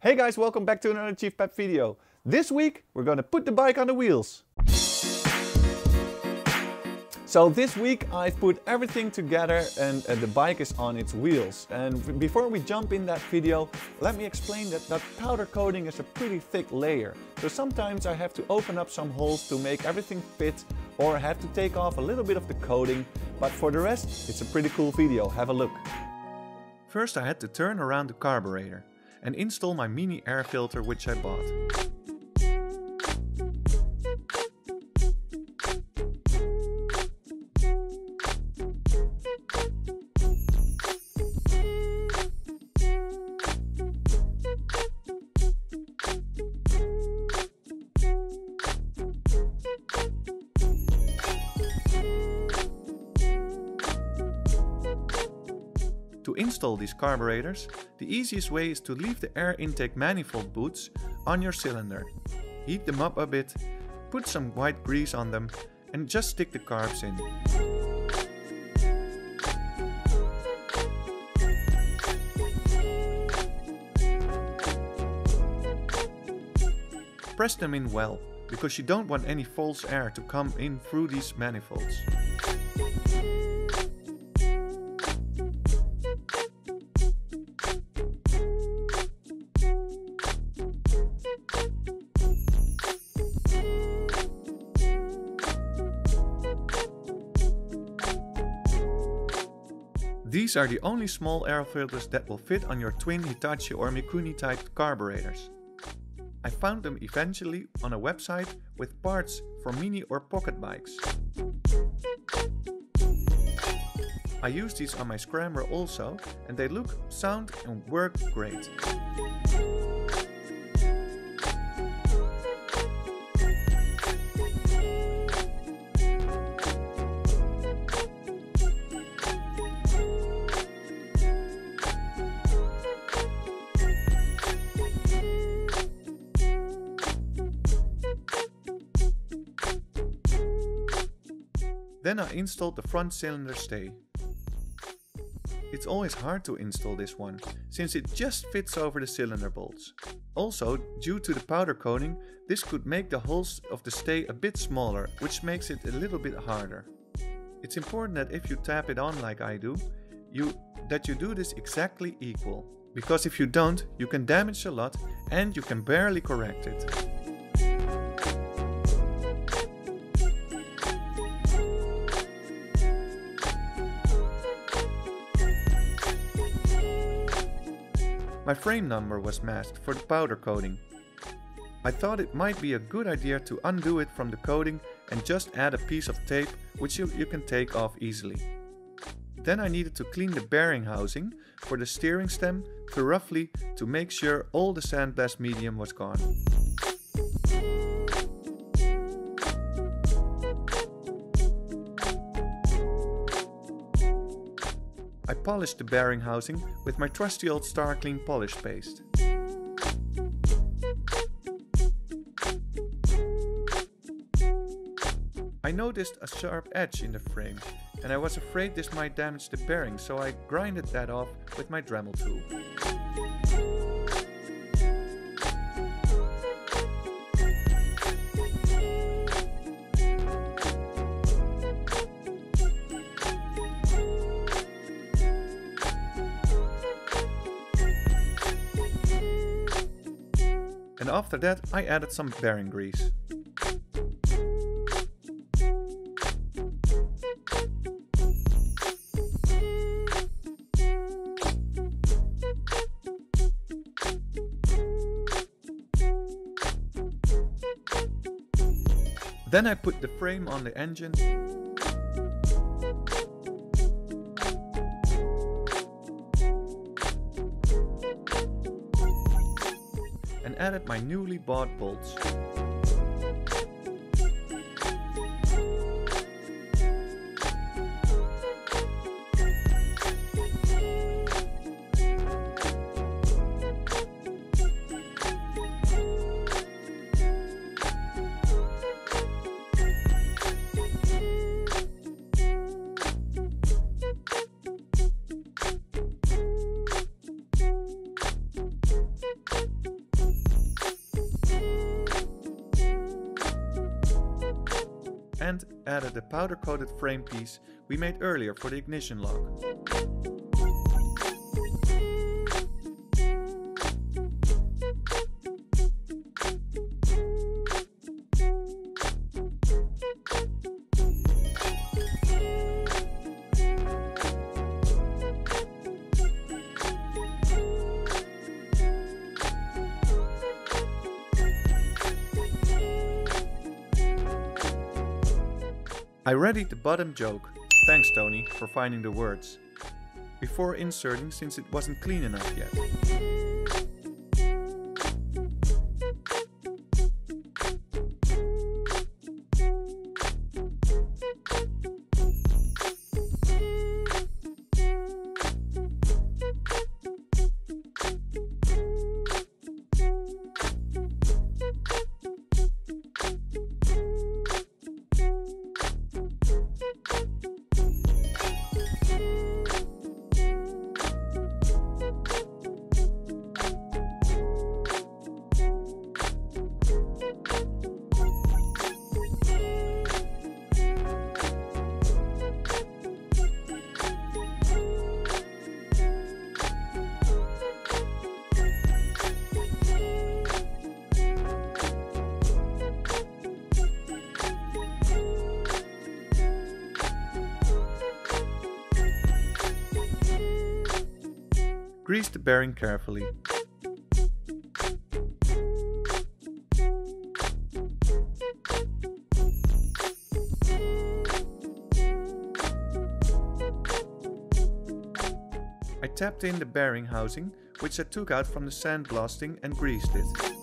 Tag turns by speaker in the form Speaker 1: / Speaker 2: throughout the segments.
Speaker 1: Hey guys, welcome back to another Chiefpep video. This week we're gonna put the bike on the wheels. So this week I've put everything together and, the bike is on its wheels. And before we jump in that video, let me explain that that powder coating is a pretty thick layer. So sometimes I have to open up some holes to make everything fit or I have to take off a little bit of the coating. But for the rest, it's a pretty cool video. Have a look. First I had to turn around the carburetor and install my mini air filter which I bought. Install these carburetors, the easiest way is to leave the air intake manifold boots on your cylinder. Heat them up a bit, put some white grease on them and just stick the carbs in. Press them in well, because you don't want any false air to come in through these manifolds. These are the only small air filters that will fit on your twin Hitachi or Mikuni type carburetors. I found them eventually on a website with parts for mini or pocket bikes. I use these on my Scrambler also and they look sound and work great. Then I installed the front cylinder stay. It's always hard to install this one, since it just fits over the cylinder bolts. Also, due to the powder coating, this could make the holes of the stay a bit smaller, which makes it a little bit harder. It's important that if you tap it on like I do, you that you do this exactly equal. Because if you don't, you can damage a lot and you can barely correct it. My frame number was masked for the powder coating. I thought it might be a good idea to undo it from the coating and just add a piece of tape which you, you can take off easily. Then I needed to clean the bearing housing for the steering stem thoroughly to make sure all the sandblast medium was gone. I polished the bearing housing with my trusty old Star Clean polish paste. I noticed a sharp edge in the frame and I was afraid this might damage the bearing so I grinded that off with my Dremel tool. And after that I added some bearing grease. Then I put the frame on the engine added my newly bought bolts. And added the powder coated frame piece we made earlier for the ignition lock. I readied the bottom joke, thanks Tony for finding the words, before inserting since it wasn't clean enough yet. Grease the bearing carefully. I tapped in the bearing housing, which I took out from the sandblasting and greased it.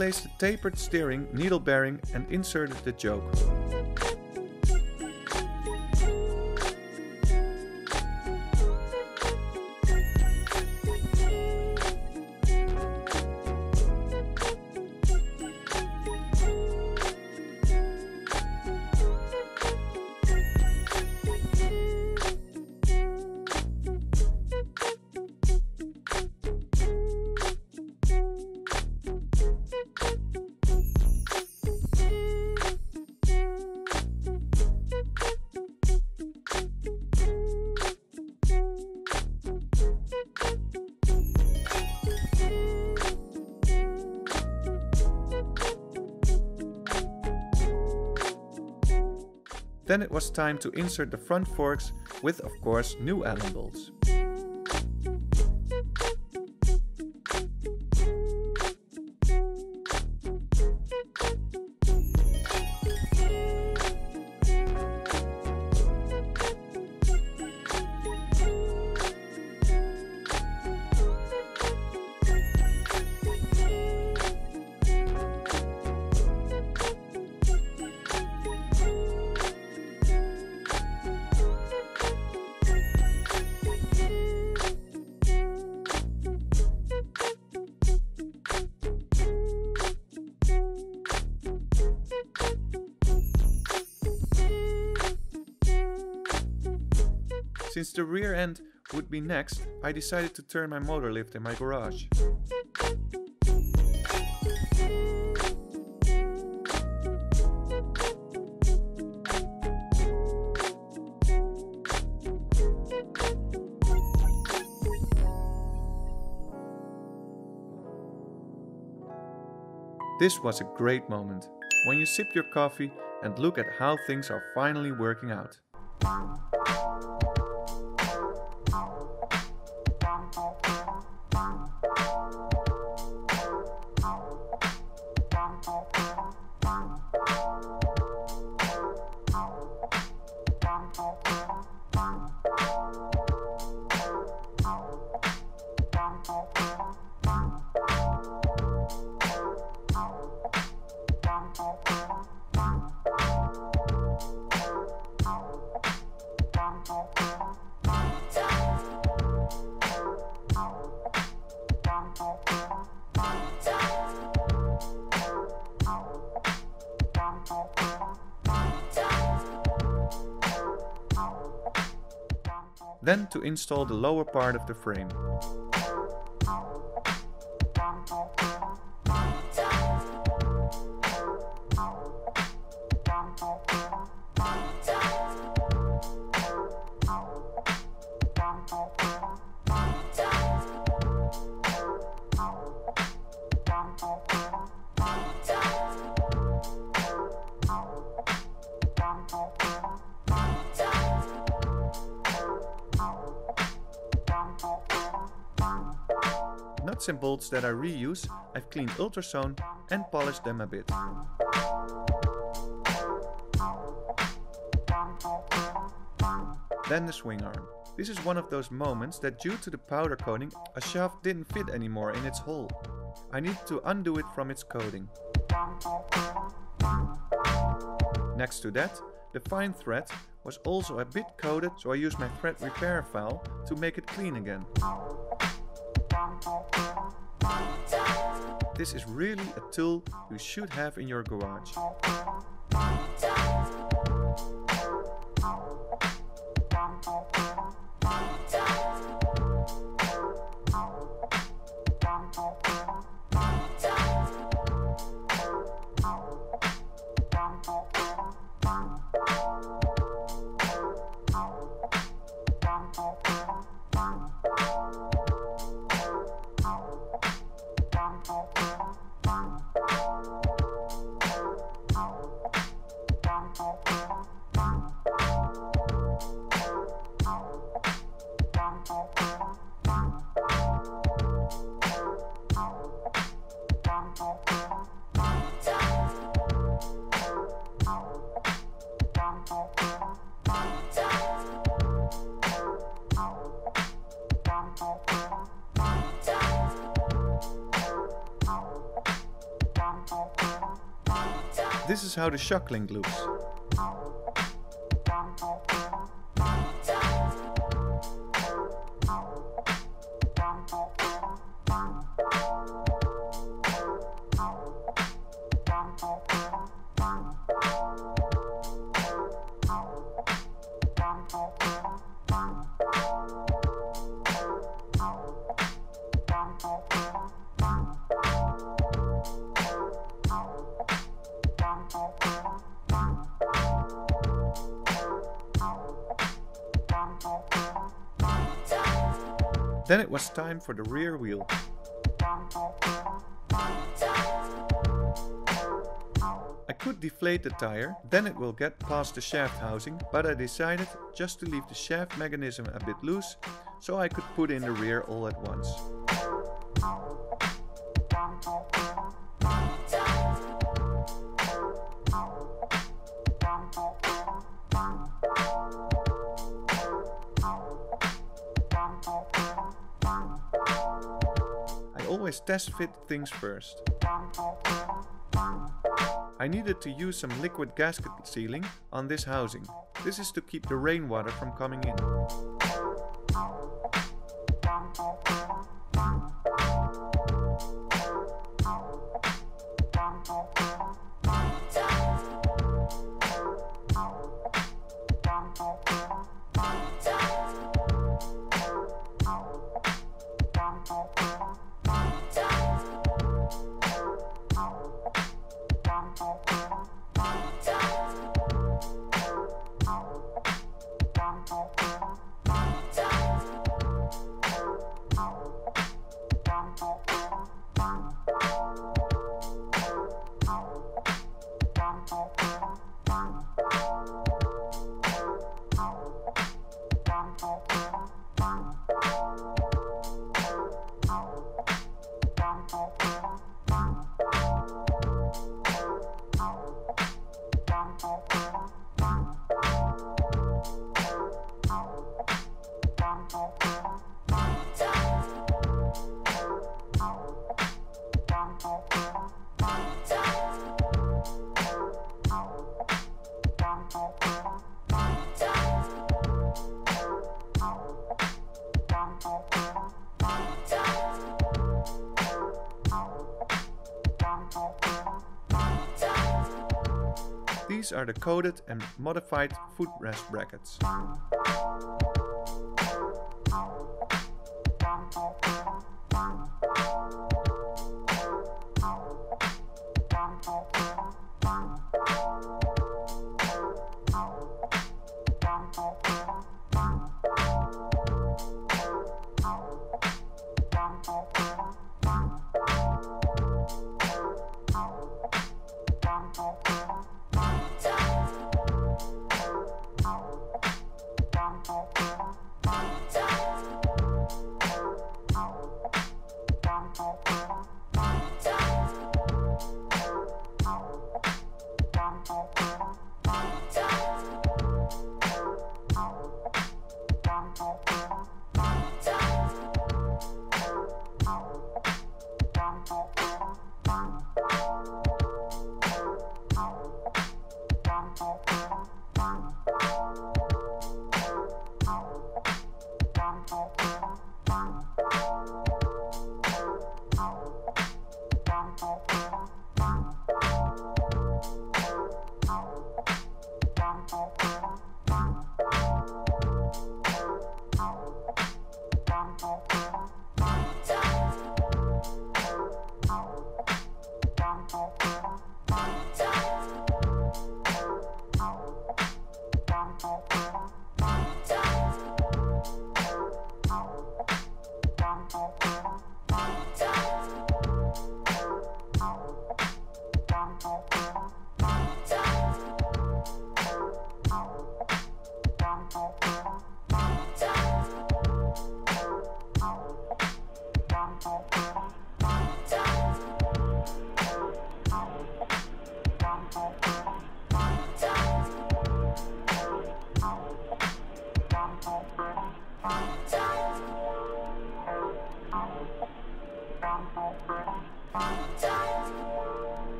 Speaker 1: I placed the tapered steering needle bearing and inserted the joke. Then it was time to insert the front forks with of course new Allen bolts. Since the rear end would be next, I decided to turn my motor lift in my garage. This was a great moment, when you sip your coffee and look at how things are finally working out. Then to install the lower part of the frame. Nuts and bolts that I reuse, I've cleaned ultrasone and polished them a bit. Then the swing arm. This is one of those moments that due to the powder coating, a shaft didn't fit anymore in its hole. I needed to undo it from its coating. Next to that, the fine thread was also a bit coated so I used my thread repair file to make it clean again. This is really a tool you should have in your garage. How the shock looks. Then it was time for the rear wheel. I could deflate the tire, then it will get past the shaft housing, but I decided just to leave the shaft mechanism a bit loose, so I could put in the rear all at once. Test fit things first. I needed to use some liquid gasket sealing on this housing. This is to keep the rainwater from coming in. These are the coated and modified footrest brackets. Bye.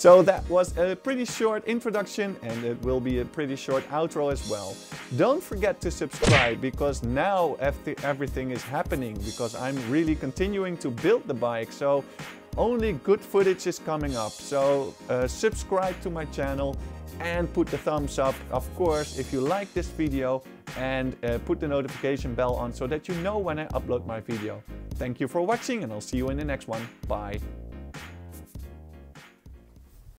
Speaker 1: So that was a pretty short introduction and it will be a pretty short outro as well. Don't forget to subscribe because now everything is happening because I'm really continuing to build the bike. So only good footage is coming up. So uh, subscribe to my channel and put the thumbs up. Of course, if you like this video and uh, put the notification bell on so that you know when I upload my video. Thank you for watching and I'll see you in the next one. Bye.